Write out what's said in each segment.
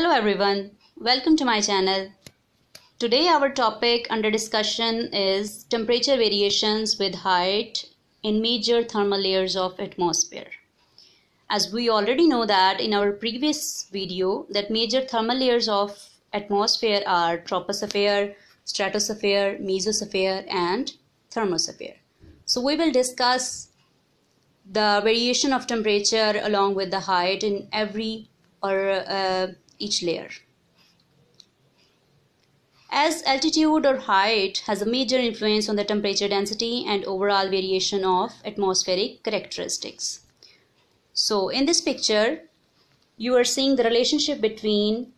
Hello everyone, welcome to my channel. Today our topic under discussion is temperature variations with height in major thermal layers of atmosphere. As we already know that in our previous video that major thermal layers of atmosphere are troposphere, stratosphere, mesosphere and thermosphere. So we will discuss the variation of temperature along with the height in every or uh, each layer. As altitude or height has a major influence on the temperature density and overall variation of atmospheric characteristics. So in this picture, you are seeing the relationship between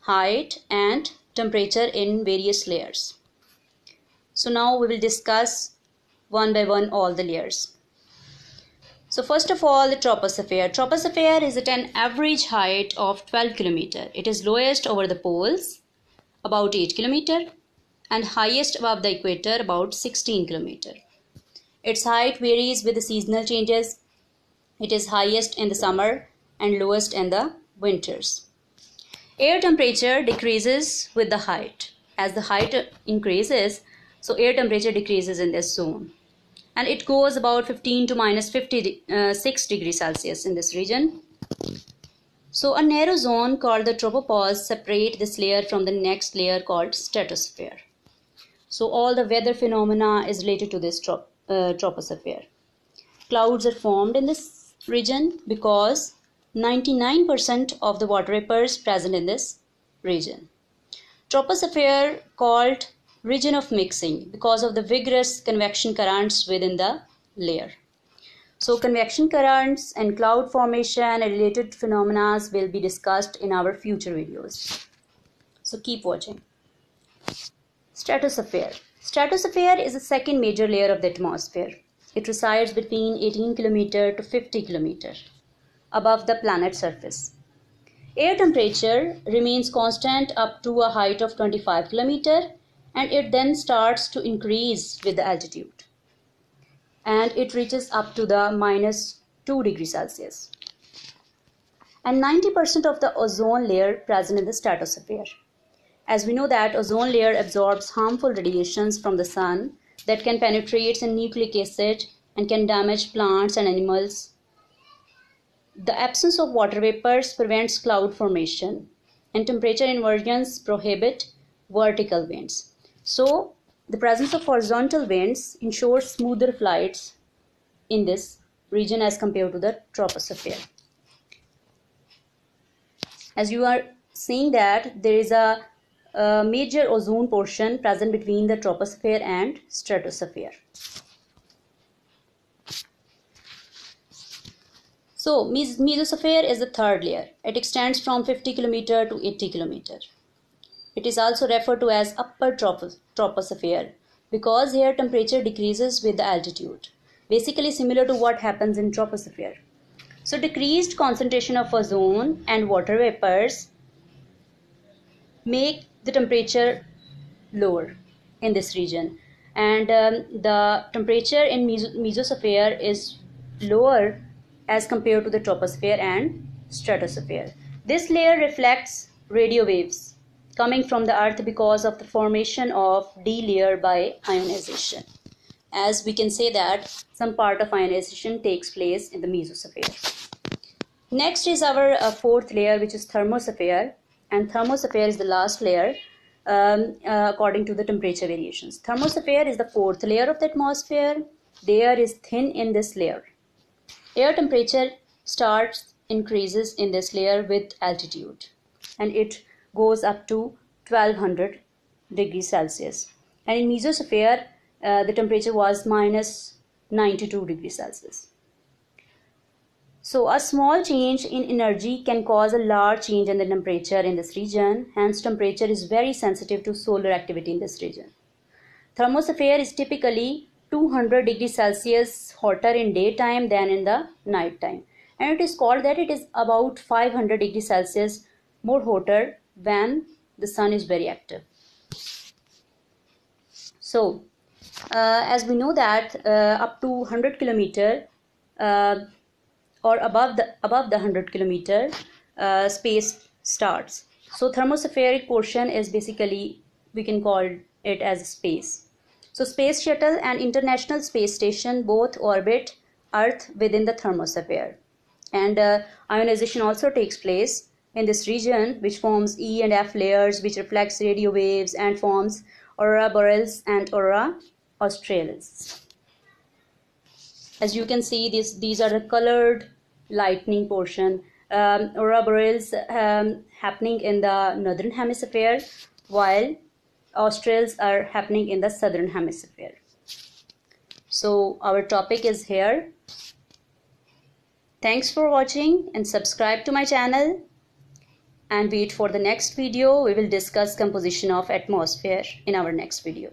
height and temperature in various layers. So now we will discuss one by one all the layers. So first of all, the troposphere. Troposphere is at an average height of 12 km. It is lowest over the poles, about 8 km, and highest above the equator, about 16 km. Its height varies with the seasonal changes. It is highest in the summer and lowest in the winters. Air temperature decreases with the height. As the height increases, so air temperature decreases in this zone and it goes about 15 to minus 56 uh, degrees Celsius in this region. So a narrow zone called the tropopause separate this layer from the next layer called stratosphere. So all the weather phenomena is related to this trop uh, troposphere. Clouds are formed in this region because 99% of the water vapors present in this region. Troposphere called region of mixing because of the vigorous convection currents within the layer. So convection currents and cloud formation and related phenomena will be discussed in our future videos. So keep watching. Stratosphere. Stratosphere is the second major layer of the atmosphere. It resides between 18 km to 50 km above the planet surface. Air temperature remains constant up to a height of 25 km and it then starts to increase with the altitude and it reaches up to the minus 2 degrees Celsius and 90% of the ozone layer present in the stratosphere. As we know that ozone layer absorbs harmful radiations from the sun that can penetrate in nucleic acid and can damage plants and animals. The absence of water vapors prevents cloud formation and temperature inversions prohibit vertical winds. So the presence of horizontal winds ensures smoother flights in this region as compared to the troposphere. As you are seeing that there is a, a major ozone portion present between the troposphere and stratosphere. So mesosphere is the third layer. It extends from 50 km to 80 km. It is also referred to as upper troposphere because here temperature decreases with the altitude. Basically similar to what happens in troposphere. So decreased concentration of ozone and water vapors make the temperature lower in this region and um, the temperature in mesosphere is lower as compared to the troposphere and stratosphere. This layer reflects radio waves coming from the earth because of the formation of d layer by ionization. As we can say that some part of ionization takes place in the mesosphere. Next is our uh, fourth layer which is thermosphere. And thermosphere is the last layer um, uh, according to the temperature variations. Thermosphere is the fourth layer of the atmosphere. The air is thin in this layer. Air temperature starts increases in this layer with altitude. And it goes up to 1200 degrees Celsius. And in mesosphere, uh, the temperature was minus 92 degrees Celsius. So a small change in energy can cause a large change in the temperature in this region. Hence, temperature is very sensitive to solar activity in this region. Thermosphere is typically 200 degrees Celsius hotter in daytime than in the night time. And it is called that it is about 500 degrees Celsius more hotter when the sun is very active so uh, as we know that uh, up to 100 kilometer uh, or above the above the 100 kilometer uh, space starts So thermospheric portion is basically, we can call it as space. So space shuttle and international space station both orbit earth within the thermosphere. And uh, ionization also takes place in this region which forms E and F layers which reflects radio waves and forms aurora borealis and aurora australis. As you can see, this, these are the colored lightning portion. Um, aurora borealis um, happening in the northern hemisphere while australs are happening in the southern hemisphere. So our topic is here. Thanks for watching and subscribe to my channel and wait for the next video. We will discuss composition of atmosphere in our next video.